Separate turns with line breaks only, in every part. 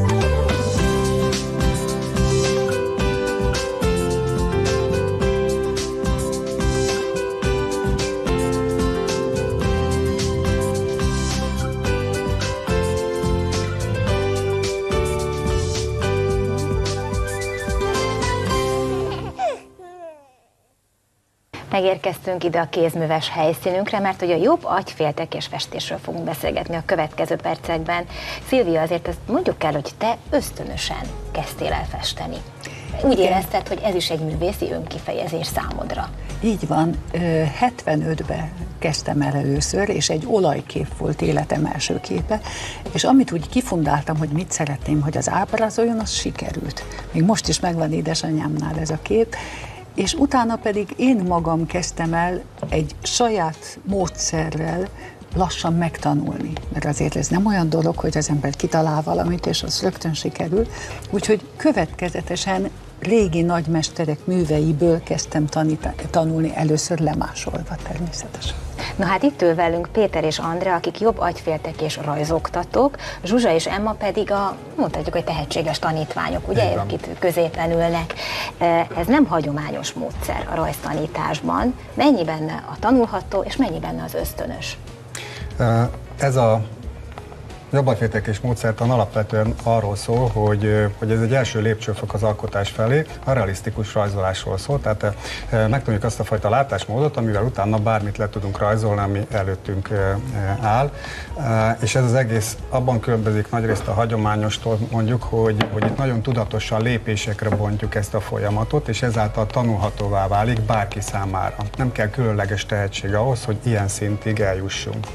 oh Megérkeztünk ide a kézműves helyszínünkre, mert hogy a jobb agyféltek és festésről fogunk beszélgetni a következő percekben. Szilvia, azért ezt mondjuk el, hogy te ösztönösen kezdtél el festeni. Úgy érezted, hogy ez is egy művészi önkifejezés számodra.
Így van, 75-ben kezdtem el először, és egy olajkép volt életem első képe, és amit úgy kifundáltam, hogy mit szeretném, hogy az ábrázoljon, az sikerült. Még most is megvan édesanyámnál ez a kép, és utána pedig én magam kezdtem el egy saját módszerrel lassan megtanulni, mert azért ez nem olyan dolog, hogy az ember kitalál valamit, és az rögtön sikerül. Úgyhogy következetesen régi nagymesterek műveiből kezdtem tanítani, tanulni, először lemásolva természetesen.
Na hát itt ül velünk Péter és Andrea, akik jobb agyféltek és rajzoktatók, Zsuzsa és Emma pedig a, mondhatjuk, hogy tehetséges tanítványok, ugye, akik középen ülnek. Ez nem hagyományos módszer a rajztanításban. Mennyi benne a tanulható, és mennyi benne az ösztönös?
Ez a és módszertan alapvetően arról szól, hogy, hogy ez egy első lépcsőfok az alkotás felé, a realisztikus rajzolásról szól, tehát megtanuljuk azt a fajta látásmódot, amivel utána bármit le tudunk rajzolni, ami előttünk áll, és ez az egész abban különbözik nagyrészt a hagyományostól mondjuk, hogy, hogy itt nagyon tudatosan lépésekre bontjuk ezt a folyamatot, és ezáltal tanulhatóvá válik bárki számára. Nem kell különleges tehetség ahhoz, hogy ilyen szintig eljussunk.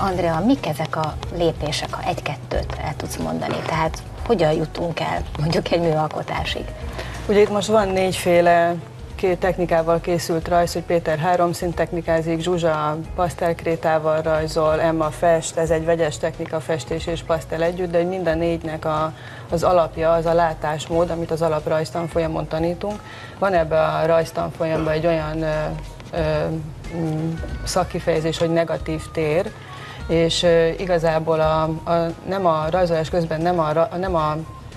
Andrea, mik ezek a lépések, ha egy-kettőt el tudsz mondani? Tehát hogyan jutunk el mondjuk egy műalkotásig?
Ugye itt most van négyféle két technikával készült rajz, hogy Péter három szint technikázik, Zsuzsa pasztelkrétával rajzol, Emma fest, ez egy vegyes technika, festés és pasztel együtt, de mind a négynek a, az alapja az a látásmód, amit az alaprajztanfolyamon tanítunk. Van ebbe a rajztanfolyamban egy olyan ö, ö, szakkifejezés, hogy negatív tér, és igazából a, a, nem a rajzolás közben nem a, nem, a,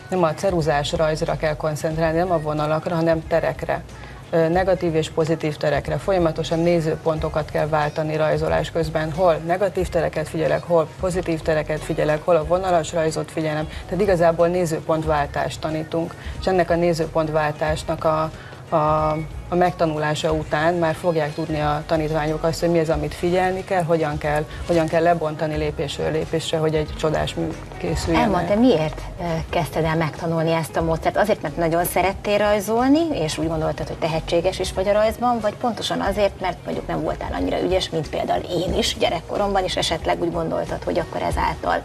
nem a ceruzás rajzra kell koncentrálni, nem a vonalakra, hanem terekre negatív és pozitív terekre. Folyamatosan nézőpontokat kell váltani rajzolás közben. Hol negatív tereket figyelek, hol pozitív tereket figyelek, hol a vonalas rajzot figyelem. Tehát igazából nézőpontváltást tanítunk, és ennek a nézőpontváltásnak a, a a megtanulása után már fogják tudni a tanítványok azt, hogy mi az, amit figyelni kell, hogyan kell, hogyan kell lebontani lépésről lépésre, hogy egy csodás mű készüljön.
Elmond, te miért kezdted el megtanulni ezt a módszert? Azért, mert nagyon szerettél rajzolni, és úgy gondoltad, hogy tehetséges is vagy a rajzban, vagy pontosan azért, mert mondjuk nem voltál annyira ügyes, mint például én is gyerekkoromban, és esetleg úgy gondoltad, hogy akkor ezáltal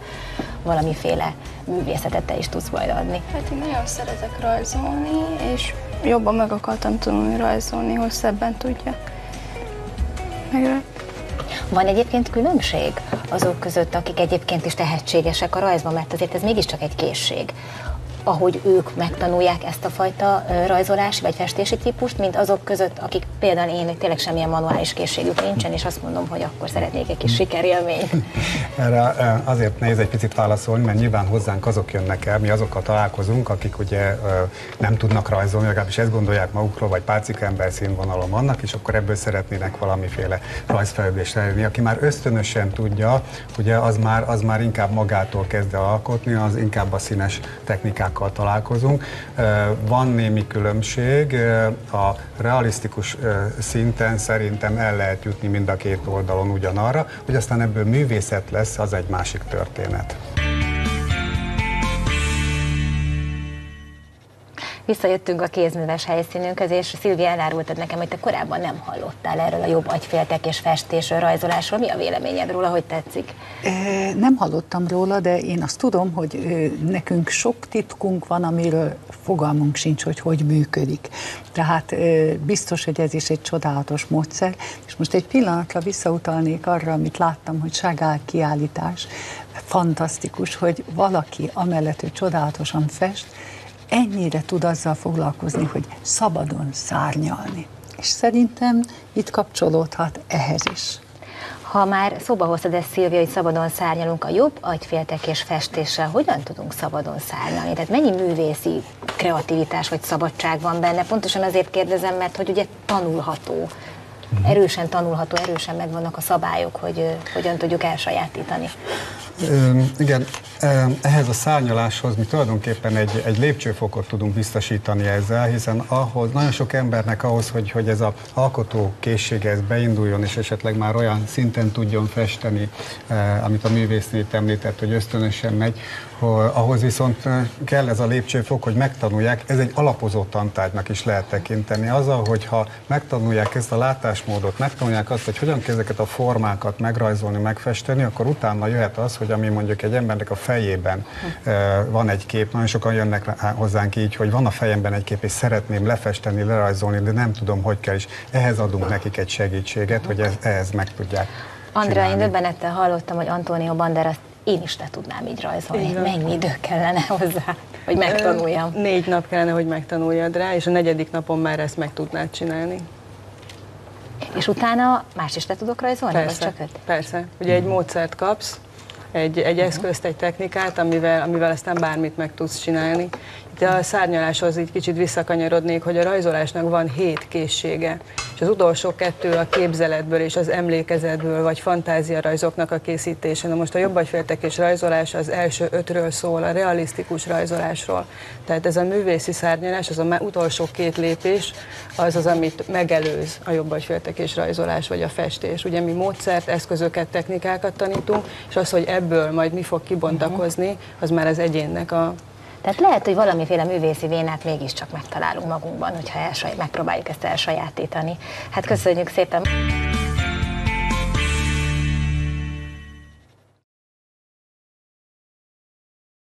valamiféle művészetet te is tudsz majd adni?
Hát én nagyon szeretek rajzolni, és jobban meg akartam tanulni rajzolni, hogy szebben tudjak. Meg
van egyébként különbség azok között, akik egyébként is tehetségesek a rajzban, mert azért ez mégiscsak egy készség ahogy ők megtanulják ezt a fajta rajzolási vagy festési típust, mint azok között, akik például én tényleg semmilyen manuális készségük nincsen, és azt mondom, hogy akkor szeretnék egy kis sikerélményt.
Erre azért nehéz egy picit válaszolni, mert nyilván hozzánk azok jönnek el, mi azokkal találkozunk, akik ugye nem tudnak rajzolni, legalábbis ezt gondolják magukról, vagy pácika ember színvonalon vannak, és akkor ebből szeretnének valamiféle rajzfejlődést elérni. Aki már ösztönösen tudja, ugye az már, az már inkább magától kezd el alkotni, az inkább a színes technikák problémákkal találkozunk. Van némi különbség, a realisztikus szinten szerintem el lehet jutni mind a két oldalon ugyanarra, hogy aztán ebből művészet lesz, az egy másik történet.
Visszajöttünk a kézműves helyszínünkhöz, és Szilvia elárultad nekem, hogy te korábban nem hallottál erről a jobb agyféltek és festésről, rajzolásról. Mi a véleményed róla, hogy tetszik?
Nem hallottam róla, de én azt tudom, hogy nekünk sok titkunk van, amiről fogalmunk sincs, hogy hogy működik. Tehát biztos, hogy ez is egy csodálatos módszer. És most egy pillanatra visszautalnék arra, amit láttam, hogy Ságál kiállítás. Fantasztikus, hogy valaki amellett, hogy csodálatosan fest, ennyire tud azzal foglalkozni, hogy szabadon szárnyalni. És szerintem itt kapcsolódhat ehhez is.
Ha már szóba hoztad ezt, Szilvia, hogy szabadon szárnyalunk a jobb agyféltekés festéssel, hogyan tudunk szabadon szárnyalni? Tehát mennyi művészi kreativitás vagy szabadság van benne? Pontosan azért kérdezem, mert hogy ugye tanulható, erősen tanulható, erősen megvannak a szabályok, hogy hogyan tudjuk elsajátítani.
Igen, ehhez a szárnyaláshoz mi tulajdonképpen egy, egy lépcsőfokot tudunk biztosítani ezzel, hiszen ahhoz, nagyon sok embernek ahhoz, hogy, hogy ez a alkotó készsége ez beinduljon, és esetleg már olyan szinten tudjon festeni, eh, amit a művésznő itt említett, hogy ösztönösen megy, ahhoz viszont eh, kell ez a lépcsőfok, hogy megtanulják, ez egy alapozó tantárgynak is lehet tekinteni. Azzal, hogyha megtanulják ezt a látásmódot, megtanulják azt, hogy hogyan kell ezeket a formákat megrajzolni, megfesteni, akkor utána jöhet az, hogy ami mondjuk egy embernek a fejében van egy kép, nagyon sokan jönnek hozzánk így, hogy van a fejemben egy kép, és szeretném lefesteni, lerajzolni, de nem tudom, hogy kell, és ehhez adunk nekik egy segítséget, hogy ez, ehhez meg tudják
Andrea, én döbbenettel hallottam, hogy Antonio Banderas én is le tudnám így rajzolni.
Van.
Mennyi idő kellene hozzá, hogy megtanuljam?
Ö, Négy nap kellene, hogy megtanuljad rá, és a negyedik napon már ezt meg tudnád csinálni.
És utána más is le tudok rajzolni, vagy
Persze,
csak öt?
persze. Ugye egy módszert kapsz, egy, egy eszközt, egy technikát, amivel, amivel aztán bármit meg tudsz csinálni. Itt a szárnyaláshoz így kicsit visszakanyarodnék, hogy a rajzolásnak van hét készsége, és az utolsó kettő a képzeletből és az emlékezetből, vagy fantáziarajzoknak a készítése. Na most a jobbagyféltekés rajzolás az első ötről szól, a realisztikus rajzolásról. Tehát ez a művészi szárnyalás, az a utolsó két lépés, az az, amit megelőz a jobbagyféltekés rajzolás, vagy a festés. Ugye mi módszert, eszközöket, technikákat tanítunk, és az, hogy ebből majd mi fog kibontakozni, az már az egyénnek a
Tehát lehet, hogy valamiféle művészi vénát mégiscsak megtalálunk magunkban, hogyha elsaj, megpróbáljuk ezt elsajátítani. Hát köszönjük szépen!